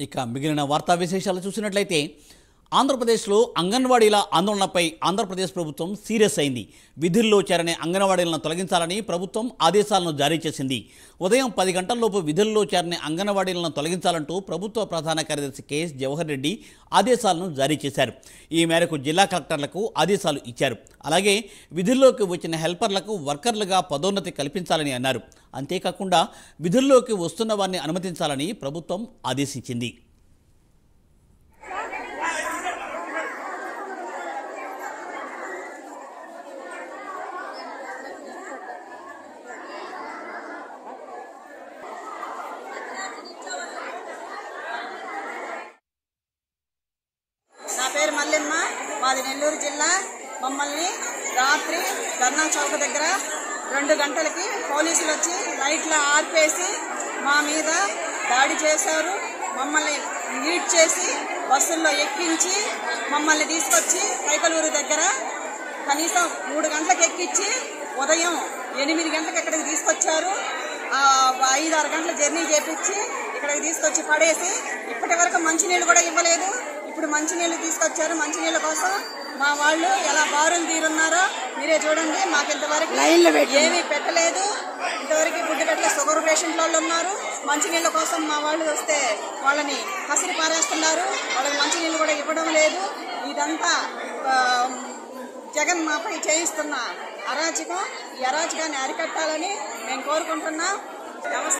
ఇక మిగిలిన వార్తా విశేషాలు చూసినట్లయితే ఆంధ్రప్రదేశ్లో అంగన్వాడీల ఆందోళనపై ఆంధ్రప్రదేశ్ ప్రభుత్వం సీరియస్ అయింది. విధుల్లో చేరని అంగన్వాడీలను తొలగించాలని ప్రభుత్వం ఆదేశాలను జారీ చేసింది. ఉదయం పది గంటల్లోపు విధుల్లో చేరని అంగన్వాడీలను తొలగించాలంటూ ప్రభుత్వ ప్రధాన కార్యదర్శి కెఎస్ జవహర్ రెడ్డి ఆదేశాలను జారీ చేశారు. ఈ మేరకు జిల్లా కలెక్టర్లకు ఆదేశాలు ఇచ్చారు. అలాగే విధుల్లోకి వచ్చిన హెల్పర్లకు వర్కర్లుగా పదోన్నతి కల్పించాలని అన్నారు. అంతేకాకుండా విధుల్లోకి వస్తున్న వారిని అనుమతించాలని ప్రభుత్వం ఆదేశించింది. పేరు మల్లెమ్మ. మాది నెల్లూరు జిల్లా. మమ్మల్ని రాత్రి ధర్నా చౌక దగ్గర రెండు గంటలకి పోలీసులు వచ్చి లైట్లు ఆర్పేసి మా మీద దాడి చేశారు. మమ్మల్ని లీడ్ చేసి బస్సుల్లో ఎక్కించి మమ్మల్ని తీసుకొచ్చి పైకలూరు దగ్గర కనీసం మూడు గంటలకు ఎక్కించి ఉదయం ఎనిమిది గంటలకు ఇక్కడికి తీసుకొచ్చారు. ఐదు ఆరు గంటల జర్నీ చేపించి ఇక్కడికి తీసుకొచ్చి పడేసి ఇప్పటి వరకు మంచినీళ్ళు కూడా ఇవ్వలేదు. ఇప్పుడు మంచినీళ్ళు తీసుకొచ్చారు. మంచినీళ్ళ కోసం మా వాళ్ళు ఎలా బారులు తీరున్నారో మీరే చూడండి. మాకు ఇంతవరకు ఏమీ పెట్టలేదు. ఇంతవరకు ఫుడ్ పెట్టలే షుగర్ పేషెంట్ వాళ్ళు ఉన్నారు. మంచినీళ్ళ కోసం మా వాళ్ళు వస్తే వాళ్ళని కసిరి పారేస్తున్నారు. వాళ్ళకి మంచినీళ్ళు కూడా ఇవ్వడం లేదు. ఇదంతా జగన్ మాపై చేయిస్తున్న అరాచకం. ఈ అరాచకాన్ని అరికట్టాలని మేము కోరుకుంటున్నాం.